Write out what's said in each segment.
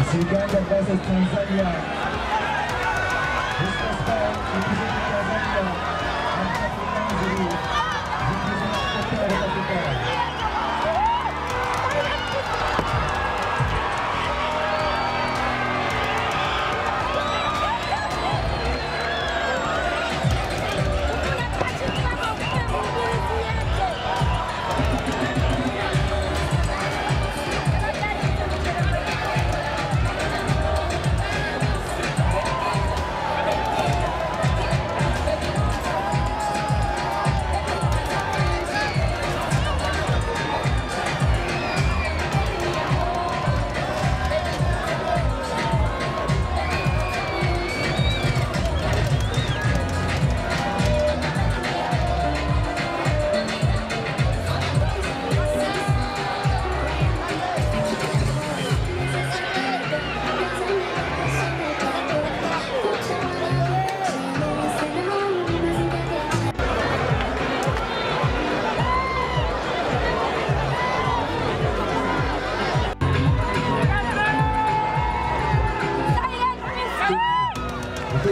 It's Uganda versus Tanzania. This first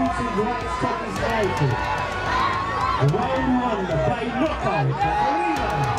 And right stockings. Round one by knockout.